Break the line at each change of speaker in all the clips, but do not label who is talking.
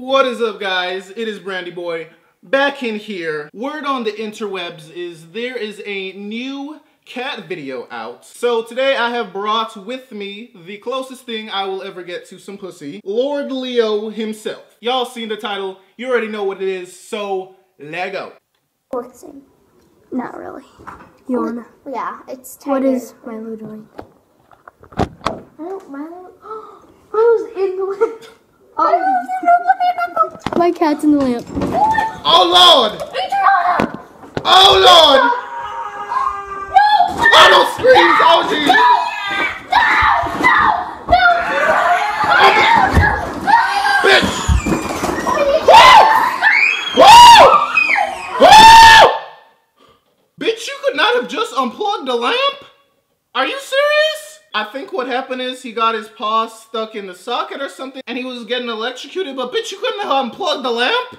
What is up, guys? It is Brandy Boy back in here. Word on the interwebs is there is a new cat video out. So today I have brought with me the closest thing I will ever get to some pussy, Lord Leo himself. Y'all seen the title, you already know what it is, so Lego.
Forcing.
Not really. You wanna?
Yeah, it's
What
tighter.
is Milo doing?
I don't Milo. Milo's in the lamp. Oh, Milo's in the lamp.
My cat's in the lamp.
Oh Lord! Oh Lord! Oh no screams! Oh jeez! Bitch! Woo! Woo! Bitch, you could not have just unplugged the lamp? Are you serious? I think what happened is he got his paw stuck in the socket or something and he was getting electrocuted, but bitch, you couldn't have unplugged the lamp?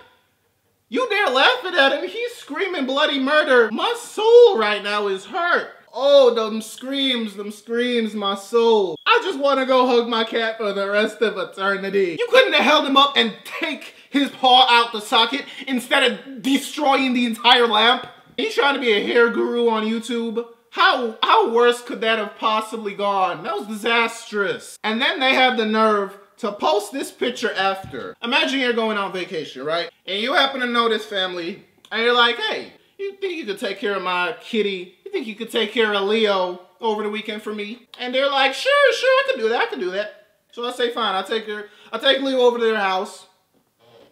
You dare laughing at him, he's screaming bloody murder. My soul right now is hurt. Oh, them screams, them screams, my soul. I just want to go hug my cat for the rest of eternity. You couldn't have held him up and take his paw out the socket instead of destroying the entire lamp? He's trying to be a hair guru on YouTube. How how worse could that have possibly gone? That was disastrous. And then they have the nerve to post this picture after. Imagine you're going on vacation, right? And you happen to know this family, and you're like, hey, you think you could take care of my kitty? You think you could take care of Leo over the weekend for me? And they're like, sure, sure, I can do that, I can do that. So I say, fine, I'll take her, I'll take Leo over to their house,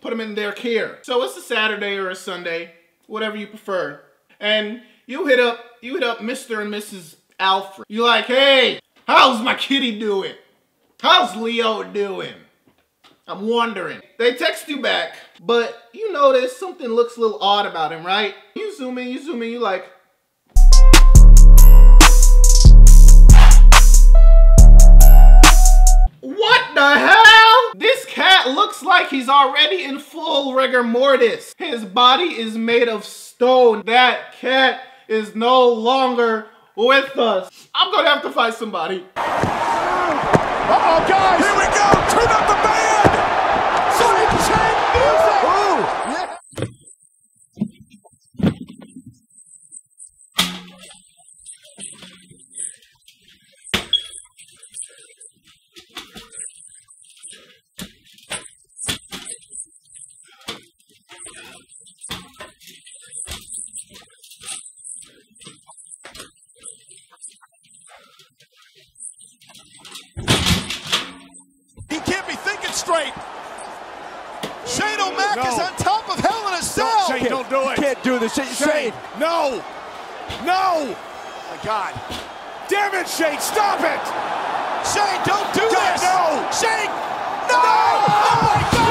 put him in their care. So it's a Saturday or a Sunday, whatever you prefer. And you hit up, you hit up Mr. and Mrs. Alfred. You like, hey, how's my kitty doing? How's Leo doing? I'm wondering. They text you back, but you notice something looks a little odd about him, right? You zoom in, you zoom in, you like, What the hell? This cat looks like he's already in full rigor mortis. His body is made of stone. That cat is no longer with us. I'm gonna have to fight somebody.
Uh-oh, guys! Here we go! Turn up the band! Shane O'Mac
no.
is on top of Hell in a Cell.
Shane, don't do it.
You can't do this. Shane,
Shane. No. No.
Oh my God.
Damn it, Shane. Stop it.
Shane, don't do this.
No.
Shane. No. no. Oh, my God.